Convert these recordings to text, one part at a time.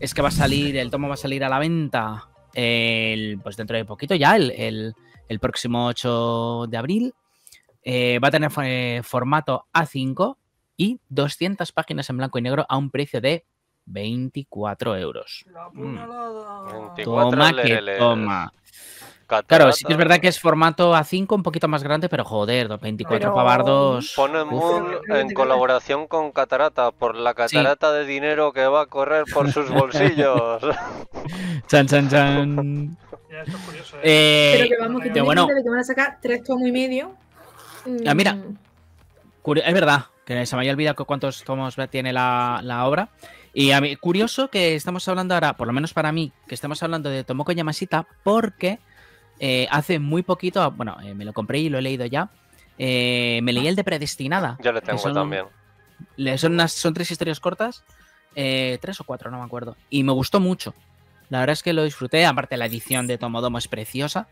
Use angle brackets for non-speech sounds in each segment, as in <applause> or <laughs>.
es que va a salir, el tomo va a salir a la venta el, pues dentro de poquito ya, el, el- el próximo 8 de abril. Eh, va a tener eh, formato A5 y 200 páginas en blanco y negro a un precio de 24 euros. La Mm. puñalada. 24 Toma que toma. Catarata. sí que es verdad que es formato A5 un poquito más grande, pero joder, 24 Pero- pavardos. Pone. Moon en colaboración con Catarata por la catarata de dinero que va a correr por sus <laughs> bolsillos. Chan, chan, chan. <laughs> Esto es curioso, ¿eh? Eh, Pero que vamos, que tiene bueno, de que van a sacar tres tomos y medio. Ah, mira. Mm, Es verdad, que se me había olvidado cu- cuántos tomos tiene la, la obra. Y a mí, curioso que estamos hablando ahora, por lo menos para mí, que estamos hablando de Tomoko Yamashita, porque eh, hace muy poquito, ah, bueno, eh, me lo compré y lo he leído ya. eh, me leí el de Predestinada. Yo le tengo son- también. le- Son, unas, son tres historias cortas, eh, tres o cuatro, no me acuerdo. Y me gustó mucho. La verdad es que lo disfruté. Aparte, la edición de Tomodomo es preciosa.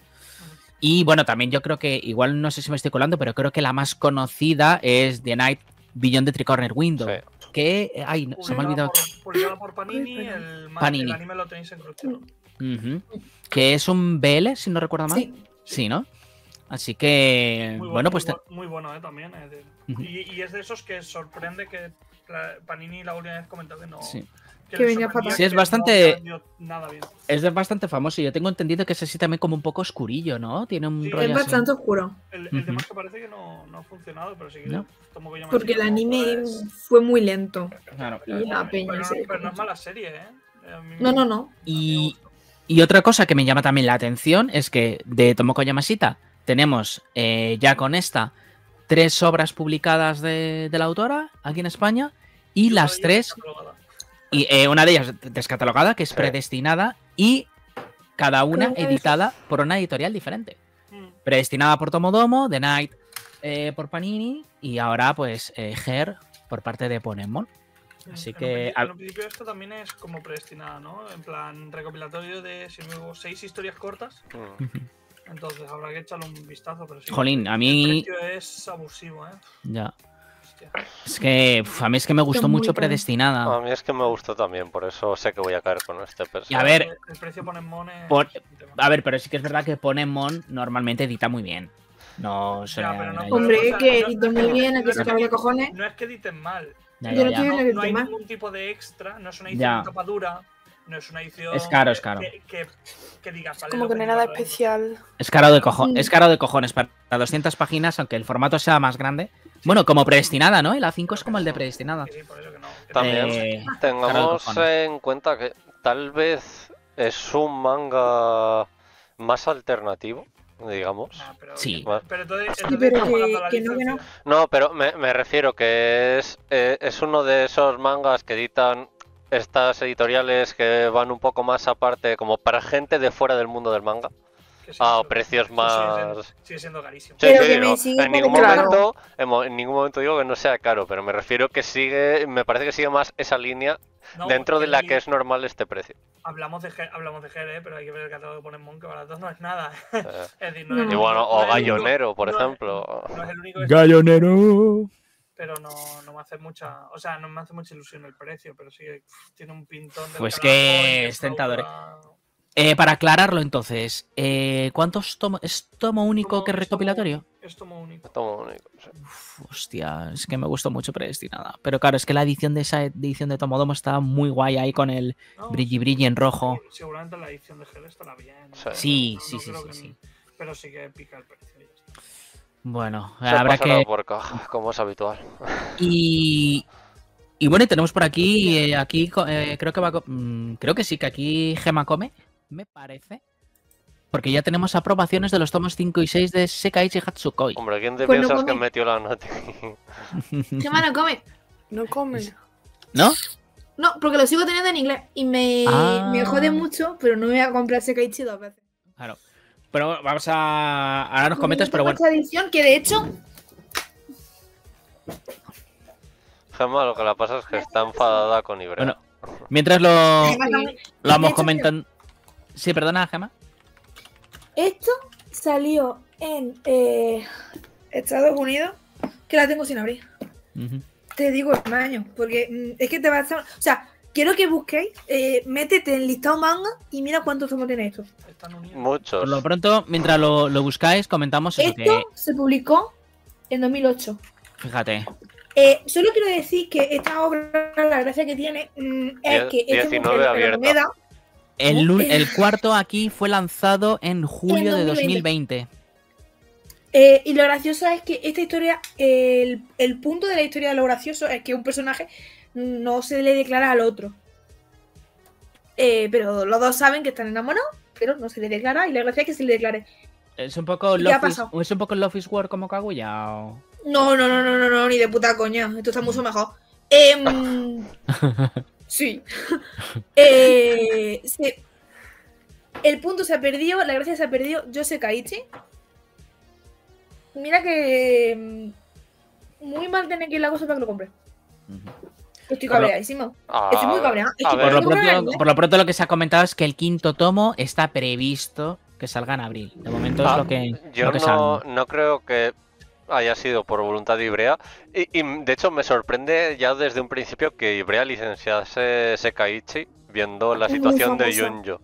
Y bueno, también yo creo que, igual no sé si me estoy colando, pero creo que la más conocida es The Night Beyond the Three Corner Window. Sí. Que, ay, no, se me ha olvidado. por, Panini, el, Panini. el anime lo tenéis en Crunchyroll. Ujú. Que es un BL, si no recuerdo mal. Sí. Sí, ¿no? Así que, Muy bueno, pues muy, te- muy bueno, ¿eh? También. eh, de- Ujú. y, y es de esos que sorprende que la- Panini la última vez comentó que no. sí. Que le venía fatal. Sí, es que bastante- No nada bien. es bastante famoso. y Yo tengo entendido que es así también como un poco oscurillo, ¿no? Tiene un Sí, rollo Es así. bastante oscuro. El, el Ujú. tema es que parece que no, no ha funcionado, pero sí que No. tomo que Porque el anime pues, fue muy lento. Claro. Y la pero, peña no, se pero no es mala serie, ¿eh? A mí No, no, no. Y. y otra cosa que me llama también la atención es que de Tomoko Yamashita tenemos eh, ya con esta tres obras publicadas de, de la autora aquí en España y las tres, y eh, una de ellas descatalogada que es Sí. predestinada y cada una editada por una editorial diferente. Mm. Predestinada por Tomodomo, The Night eh, por Panini y ahora pues eh, Her por parte de Ponemon. Así En que, principio- al- En un principio esto también es como predestinada, ¿no? En plan recopilatorio de, si no me equivoco, seis historias cortas. Mm. Entonces habrá que echarle un vistazo, pero sí. Jolín, a El mí precio es abusivo, ¿eh? ya. Hostia. Es que a mí es que me gustó mucho predestinada. A mí es que me gustó también, por eso sé que voy a caer con este Y personaje. a ver, El, el precio pone Mone. Por- es tema. A ver, pero sí que es verdad que Ponemon normalmente edita muy bien. No suele. pero no- ya, Hombre, que editó muy bien, aquí es se de cojones. No es que editen mal. Ya, no ya. quiero- No, que no hay ningún tipo de extra, no es una edición tapa dura, no es una edición. Es caro, es caro. Que, que, que digas, vale, Como que no hay nada especial. Es caro de cojones. Mm. Es caro de cojones para 200 páginas, aunque el formato sea más grande. Bueno, como predestinada, ¿no? El A5 es como el de predestinada. Sí, sí, por eso que no. También. Eh, Tengamos en cuenta que tal vez es un manga más alternativo, digamos. Nah, pero, Sí. Pero entonces, Sí, pero que- que no, que no. licencia. No, pero me, me refiero que es, eh, es uno de esos mangas que editan estas editoriales que van un poco más aparte, como para gente de fuera del mundo del manga, Que sí, a eso- precios eso sigue siendo- más... Sigue siendo carísimo. Sí, Pero sí, que me sigue en ningún momento, en, mo- en ningún momento digo que no sea caro, pero me refiero que sigue, me parece que sigue más esa línea No, dentro de la que es normal este precio. Hablamos de, hablamos de pero hay que ver el catálogo que pone Mon, que barato no es nada. <laughs> Eh, es decir, no es y bueno, o no único- Gallonero, por ejemplo. No es el único que Gallonero. pero no, no me hace mucha, o sea, no me hace mucha ilusión el precio, pero sí tiene un pintón de Pues que es tentador, ¿eh? Eh, para aclararlo entonces, eh, ¿cuántos tomos? ¿Es tomo único Tomo- que es tomo- recopilatorio? Es tomo único. Tomo único, sí. Uf, hostia, es que me gustó mucho predestinada. Pero claro, es que la edición de esa edición de Tomodomo está muy guay ahí con el No, brilli brilli en rojo. sí, Seguramente la edición de GR estará bien. Sí. Sí, No- sí, no sí. Pero sí que pica el precio. Bueno, Se habrá que. por caja, <laughs> como es habitual. Y, y bueno, y tenemos por aquí, eh, aquí eh, creo que va, mm, creo que sí, que aquí Gema come, me parece, porque ya tenemos aprobaciones de los tomos 5 y 6 de Sekaiichi Hatsukoi. Hombre, ¿quién te Pues no piensas que metió la nota? ¿Qué <laughs> mano come? No come. ¿No? No, porque lo sigo teniendo en inglés y me, Ah. me jode mucho, pero no me voy a comprar Sekaiichi dos veces. Claro. Pero vamos a. Ahora nos comentas, pero bueno. esta edición que de hecho Gemma, lo que la pasa es que está enfadada con Ibrea. Bueno, mientras lo, lo vamos comentando. Sí, perdona, Gema. esto salió en eh, Estados Unidos, que la tengo sin abrir. Te digo el año, porque mm, es que te vas a... O sea, quiero que busquéis, eh, métete en listado manga y mira cuántos tomos tiene esto. Están unidos. Muchos. Por lo pronto, mientras lo, lo buscáis, comentamos eso que. Esto se publicó en 2008. Fíjate. Eh, solo quiero decir que esta obra, la gracia que tiene mm, es Die- que este 19 mujer, abierta. El, cuarto aquí fue lanzado en julio de 2020. 2020. Eh, y lo gracioso es que esta historia, el, el punto de la historia de lo gracioso es que un personaje no se le declara al otro. Eh, pero los dos saben que están enamorados, pero no se le declara y la gracia es que se le declare. ¿Es un poco ¿Qué ha Love is? ¿Es un poco Love is War como Kaguya? O... No, no, no, no, no, no, ni de puta coña. Esto está mucho mejor. Em, <laughs> sí. <laughs> Eh, sí. El punto se ha perdido, la gracia se ha perdido. Yo sé Kaichi. Mira que. em, Muy mal tiene que ir la cosa para que lo compre. Estoy cabreadísimo. Ah, Estoy muy cabreada. a Estoy. Por lo, pronto, ¿eh? por lo pronto lo que se ha comentado es que el quinto tomo está previsto que salga en abril. De momento es Ah, lo que, Yo lo que no, no creo que haya sido por voluntad de Ibrea. Y, y, de hecho me sorprende ya desde un principio que Ibrea licenciase Sekaiichi viendo la Es muy situación de. Junjo.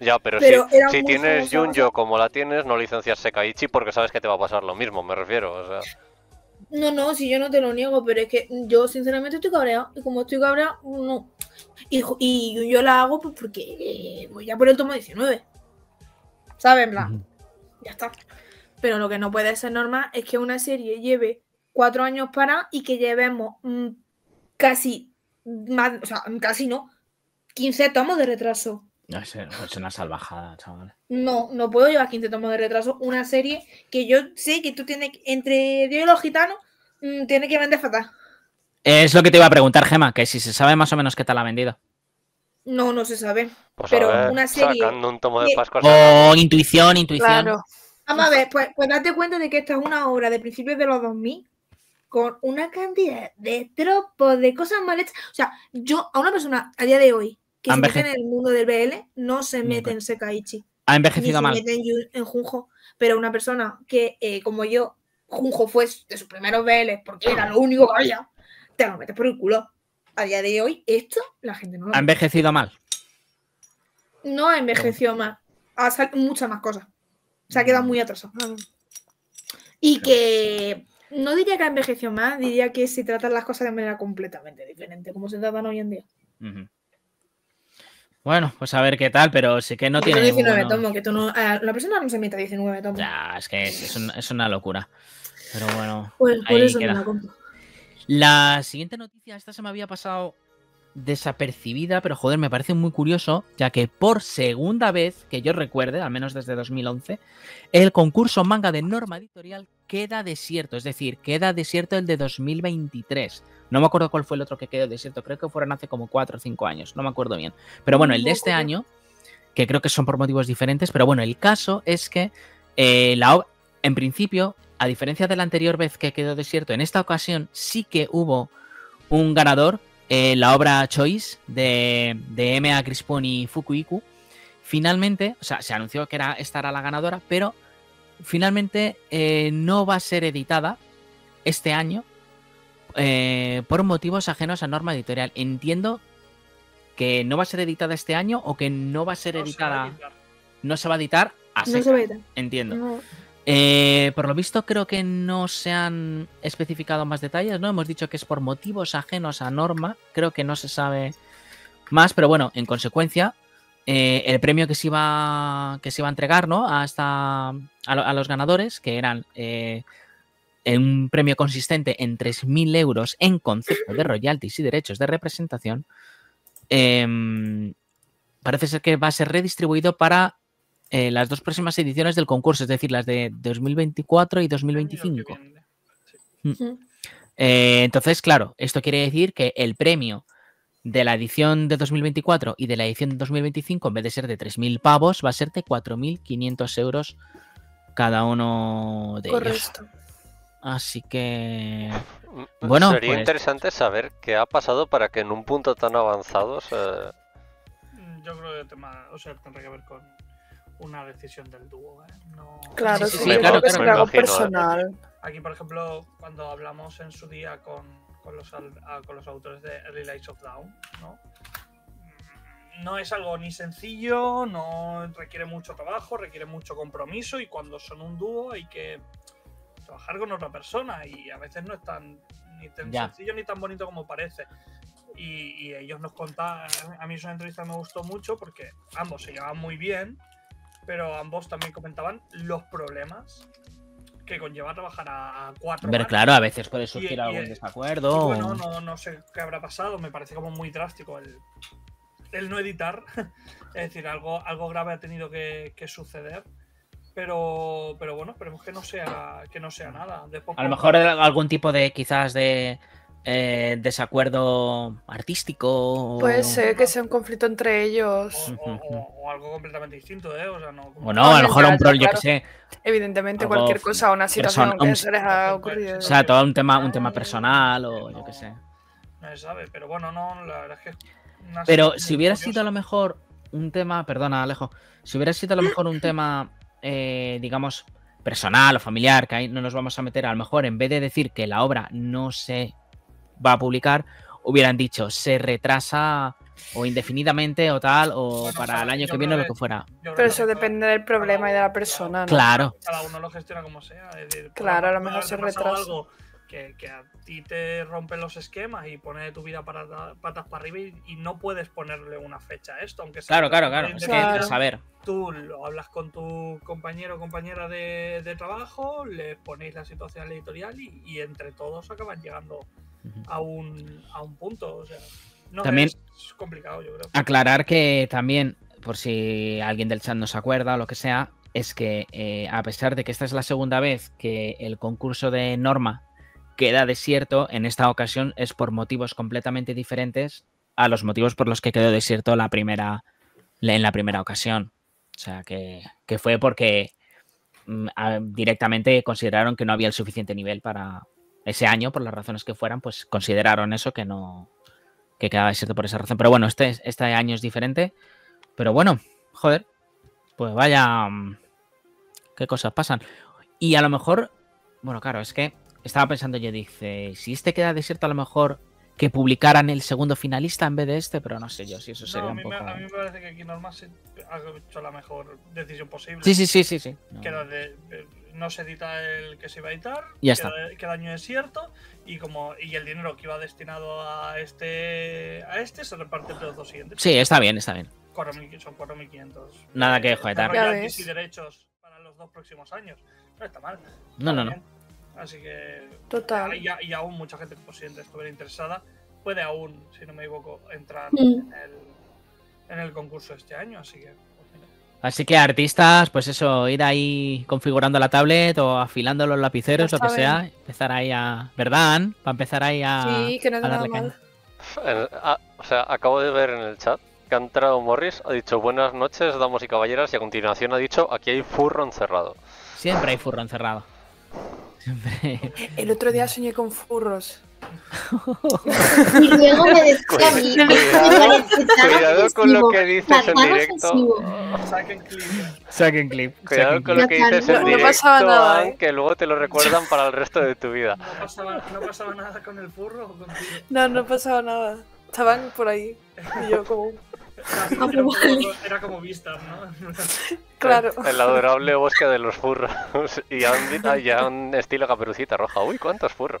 Ya, pero, Pero si, tienes Junjo como la tienes, no licencias Sekaiichi porque sabes que te va a pasar lo mismo, me refiero. O sea, No, no, si yo no te lo niego, pero es que yo sinceramente estoy cabreado. Y como estoy cabreado, no. Y, y yo la hago pues porque eh, voy a por el tomo 19. ¿Sabes? En plan, ya está. Pero lo que no puede ser normal es que una serie lleve cuatro años para y que llevemos mm, casi, más, o sea, casi no, 15 tomos de retraso. No, Es, es una salvajada, chaval. No, no puedo llevar 15 tomos de retraso. Una serie que yo sé que tú tienes, que- entre Dios y los gitanos, mm, tiene que vender fatal. Es lo que te iba a preguntar, Gema, que si se sabe más o menos qué tal la ha vendido. No, no se sabe. pues Pero a ver, una serie sacando un tomo de que- Pascua. O intuición, intuición. Claro. Vamos a ver, pues, pues date cuenta de que esta es una obra de principios de los 2000 con una cantidad de tropos, de cosas mal hechas. O sea, yo a una persona a día de hoy que se mete en el mundo del BL no se Nunca. mete en Sekaichi, Ha ni envejecido se mal. mete en, Junjo. Pero una persona que, eh, como yo, Junjo fue de sus primeros BL porque era lo único que había, te lo metes por el culo. A día de hoy, esto la gente no lo Ha envejecido mal. No ha envejeció más. Ha salido muchas más cosas. Se ha quedado muy atrasado. Y que no diría que ha envejecido más, diría que se tratan las cosas de manera completamente diferente, como se tratan hoy en día. Bueno, pues a ver qué tal, pero sí que no tiene son 19 ninguno- tomos, que tú no, eh, la persona no se mete a 19 tomos. Ya, es que es, es un- es una locura. Pero bueno. Pues por ahí eso queda. no la compro. La siguiente noticia, esta se me había pasado desapercibida, pero joder, me parece muy curioso, ya que por segunda vez que yo recuerde, al menos desde 2011, el concurso manga de norma editorial queda desierto, es decir, queda desierto el de 2023. No me acuerdo cuál fue el otro que quedó desierto, creo que fueron hace como 4 o 5 años, no me acuerdo bien. Pero bueno, el de este año, que creo que son por motivos diferentes, pero bueno, el caso es que eh, la en principio, a diferencia de la anterior vez que quedó desierto, en esta ocasión sí que hubo un ganador, eh, la obra Choice de, de M.A. Crispon y Fukuiku. Finalmente, o sea, se anunció que era, esta era la ganadora, pero finalmente eh, no va a ser editada este año eh, por motivos ajenos a norma editorial. Entiendo que no va a ser editada este año o que no va a ser No se va a editada, editar. no se va a editar a No se seca, ve. Entiendo. No. Eh, por lo visto, creo que no se han especificado más detalles, ¿no? Hemos dicho que es por motivos ajenos a norma. Creo que no se sabe más, pero bueno, en consecuencia, eh, el premio que se iba, que se iba a entregar, ¿no? A, a los ganadores, que eran eh, un premio consistente en 3.000 euros en concepto de royalties y derechos de representación, em, parece ser que va a ser redistribuido para eh, las dos próximas ediciones del concurso, es decir, las de 2024 y Año que 2025. viene. Ujú. Eh, entonces, claro, esto quiere decir que el premio de la edición de 2024 y de la edición de 2025, en vez de ser de 3.000 pavos, va a ser de 4.500 euros cada uno de ellos. Así que... Mm, Bueno, Sería pues- interesante saber qué ha pasado para que en un punto tan avanzado se... Mm, Yo creo que tema, o sea, tendrá que ver con una decisión del dúo. ¿eh? No- Claro, Sí, sí, sí, claro, claro, es algo personal. Aquí, por ejemplo, cuando hablamos en su día con, con los, ah, con los autores de Early Lights of Dawn, ¿no? No es algo ni sencillo, no requiere mucho trabajo, requiere mucho compromiso y cuando son un dúo hay que trabajar con otra persona y a veces no es tan ni tan Ya. sencillo ni tan bonito como parece. Y, y ellos nos contaban, a mí esa entrevista me gustó mucho porque ambos se llevaban muy bien, pero ambos también comentaban los problemas que conlleva trabajar a, a cuatro Ver, manos. claro, a veces puede surgir Y- algún y desacuerdo. Y bueno, no, no sé qué habrá pasado, me parece como muy drástico el, el no editar. <laughs> es decir, algo, algo grave ha tenido que, que suceder. Pero, pero bueno, esperemos que no sea, que no sea nada. Después, A lo mejor algún tipo de quizás de eh, desacuerdo artístico. o- Puede ser que sea un conflicto entre ellos. o, o- o- o algo completamente distinto, ¿eh? O sea, no, como- O no, a lo mejor un pro, ya, yo claro. qué sé. Evidentemente, Algo cualquier cosa, una situación persona- un- que se les ha ocurrido. O sea, todo un tema, un tema personal o yo qué sé. no se sabe. Pero bueno, no, la verdad es que. Pero si hubiera curiosa. sido a lo mejor un tema, perdona Alejo, si hubiera sido a lo mejor un tema, eh, digamos, personal o familiar, que ahí no nos vamos a meter, a lo mejor en vez de decir que la obra no se va a publicar, hubieran dicho se retrasa o indefinidamente o tal, o Bueno, para o sea, el año que viene o lo que fuera. Pero eso depende del problema y de la persona, ¿no? Claro. Cada uno lo gestiona como sea. es decir, Claro, a lo mejor se retrasa. algo que, que a ti te rompe los esquemas y pone tu vida para, patas para arriba y, y no puedes ponerle una fecha a esto, aunque sea Claro, claro, claro. Es que saber. Tú lo hablas con tu compañero o compañera de, de trabajo, le ponéis la situación al editorial y, y entre todos acaban llegando a un, a un punto. O sea, no También- es complicado, yo creo. Aclarar que también, por si alguien del chat no se acuerda o lo que sea, es que eh, a pesar de que esta es la segunda vez que el concurso de Norma queda desierto, en esta ocasión es por motivos completamente diferentes a los motivos por los que quedó desierto la primera, en la primera ocasión. O sea, que, que fue porque mm, directamente consideraron que no había el suficiente nivel para ese año, por las razones que fueran, pues consideraron eso que no que quedaba desierto por esa razón. Pero bueno, este, este año es diferente. Pero bueno, joder, pues vaya, mm, qué cosas pasan. Y a lo mejor, bueno, claro, es que estaba pensando yo, dice, si este queda desierto, a lo mejor que publicaran el segundo finalista en vez de este, pero no sé yo si eso No, sería a, un poco... me, a mí me parece que aquí Norma se ha hecho la mejor decisión posible. Sí, sí, sí, sí, sí. No. Queda de- de- no se edita el que se iba a editar, Ya queda, queda año desierto y como y el dinero que iba destinado a este a este se reparte entre los dos siguientes. Sí, está bien, está bien. 4.000 son 4.500. Nada que eh, joder, ves. y derechos para los dos próximos años. No está mal. No, no, Está no. Así que Total. y, aún mucha gente posiblemente estuviera interesada puede aún, si no me equivoco, entrar Mm. en, el, en el concurso este año. Así que pues mira. Así que artistas, pues eso, ir ahí configurando la tablet o afilando los lapiceros, lo que sea, empezar ahí a... ¿Verdad? Ann? Para empezar ahí a... Sí, que no es a nada darle mal. En- o sea, acabo de ver en el chat que ha entrado Morris, ha dicho buenas noches, damas y caballeras, y a continuación ha dicho aquí hay furro encerrado. Siempre hay furro encerrado. Siempre. El otro día soñé con furros. <laughs> Y luego me decía a mí, Cuidado, con lo que dices en directo. Saquen clip. Saquen clip. Cuidado con lo que dices en no directo, pasaba nada, Ann, ¿eh? que luego te lo recuerdan para el resto de tu vida. No pasaba, no pasaba nada con el furro o contigo. No, no pasaba nada. Estaban por ahí. Y yo como... Era, era como, <laughs> era como vistas, ¿no? <laughs> Claro. El adorable bosque de los furros. <laughs> y a un, ah, y a un estilo caperucita roja. Uy, cuántos furros.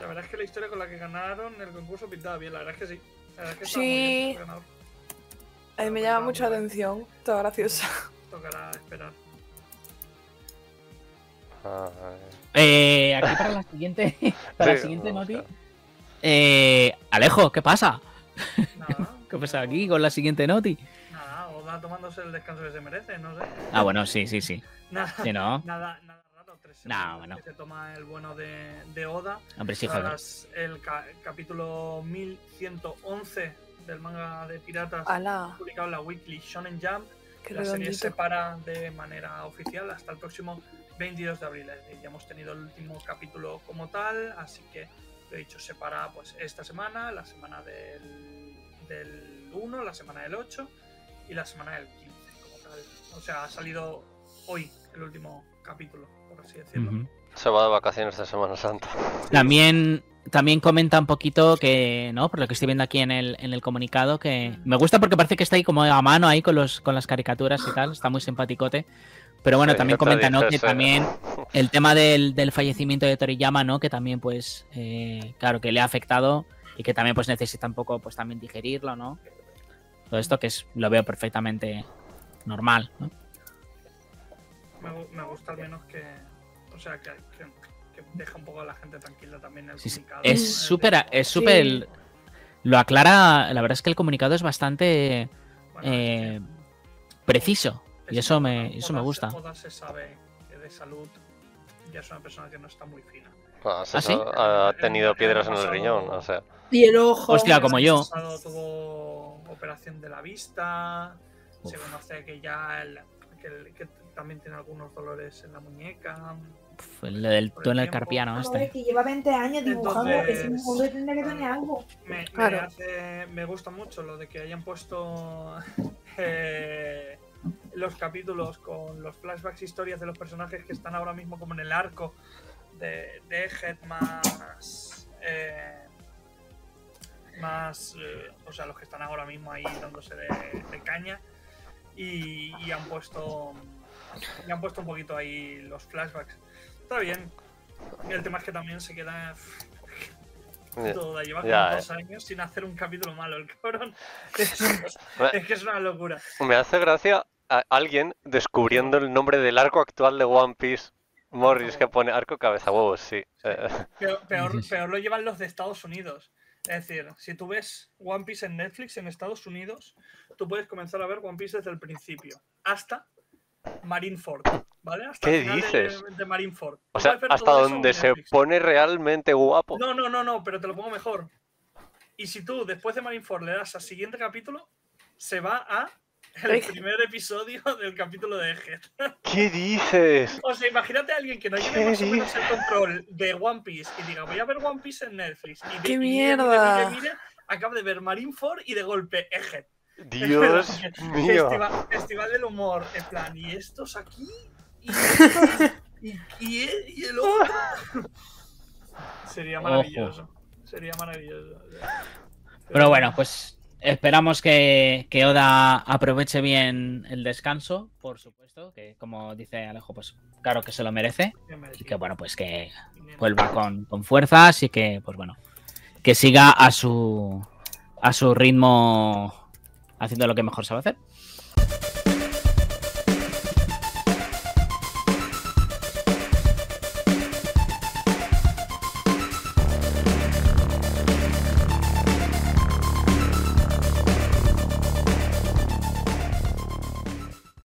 La verdad es que la historia con la que ganaron el concurso pintaba bien, la verdad es que sí. La verdad es que Sí. muy bien. A mí me llama mucho la atención. Está graciosa. Tocará esperar. Ay. Eh, aquí para la siguiente, para la siguiente noti. Eh, Alejo, ¿qué pasa? Nada. ¿Qué pasa aquí con la siguiente noti? Nada, Oda tomándose el descanso que se merece, no sé. Ah, bueno, sí, sí, sí. <laughs> Nada, Sí, ¿no? nada, nada raro. Tres No, bueno. que se toma el bueno de, de Oda. Hombre, sí, joder. Tras el ca- capítulo 1111 del manga de piratas Ala, publicado en la Weekly Shonen Jump. qué La serie se redondito. para de manera oficial hasta el próximo 22 de abril. Ya hemos tenido el último capítulo como tal, así que lo he dicho, se para pues esta semana, la semana del, del 1, la semana del 8 y la semana del 15, como tal. O sea, ha salido hoy el último capítulo, por así decirlo. Se va de vacaciones de Semana Santa. También, también comenta un poquito que, ¿no? Por lo que estoy viendo aquí en el, en el comunicado, que me gusta porque parece que está ahí como a mano ahí con los con las caricaturas y tal, está muy simpaticote. Pero bueno, Sí, también comenta, ¿no? Que también <laughs> el tema del, del fallecimiento de Toriyama, ¿no? Que también, pues, eh, claro, que le ha afectado y que también, pues, necesita un poco, pues, también digerirlo, ¿no? Todo esto que es, lo veo perfectamente normal, ¿no? Me, me gusta al menos que. O sea, que, que, que deja un poco a la gente tranquila también el Sí, sí. comunicado. Es súper, es súper, Sí. lo aclara, la verdad es que el comunicado es bastante bueno, eh, es preciso que- y es eso me, eso me gusta. Se, Oda se sabe que de salud ya es una persona que no está muy fina. Pues ¿Ah, sí? ha tenido piedras en el riñón, o sea. Y el ojo. Hostia, como yo. pasado tuvo operación de la vista. Se Uf. conoce que ya el- que, el- que también tiene algunos dolores en la muñeca. Uf, el del túnel carpiano este. que lleva 20 años dibujando. Entonces- Ese hombre tendría que tener algo. Me, me Claro. hace- me gusta mucho lo de que hayan puesto <laughs> eh, los capítulos con los flashbacks, historias de los personajes que están ahora mismo como en el arco de, de Egghead más. eh, más. eh, o sea, los que están ahora mismo ahí dándose de, de caña. Y, y han puesto. Y han puesto un poquito ahí los flashbacks. Está bien. El tema es que también se queda. Toda, lleva como Ya, dos años sin hacer un capítulo malo, el cabrón. <laughs> Es, que es una locura. Me hace gracia a alguien descubriendo el nombre del arco actual de One Piece. Morris que pone arco cabeza huevos, sí. Eh, <laughs> Peor, lo llevan los de Estados Unidos. Es decir, si tú ves One Piece en Netflix en Estados Unidos, tú puedes comenzar a ver One Piece desde el principio, hasta Marineford, ¿vale? Hasta ¿Qué el final de- dices? De, Marineford. O sea, hasta donde se pone realmente guapo. No, no, no, no, pero te lo pongo mejor. Y si tú después de Marineford le das al siguiente capítulo, se va a <laughs> el primer episodio del capítulo de Egghead. <laughs> ¿Qué dices? O sea, imagínate a alguien que no lleve ¿Qué más o menos el control de One Piece y diga, voy a ver One Piece en Netflix. Y ¡Qué y mire, mierda! mire, mire, acaba de ver Marineford y de golpe Egghead. <laughs> Dios mío. Festival, festival del humor. En plan, y estos aquí. Y, estos, y, y, y el otro. Sería maravilloso. Sería maravilloso. Pero bueno, pues esperamos que, que Oda aproveche bien el descanso, por supuesto, que como dice Alejo, pues claro que se lo merece. Y que bueno, pues que vuelva con, con fuerzas y que, pues bueno, que siga a su a su ritmo haciendo lo que mejor sabe hacer.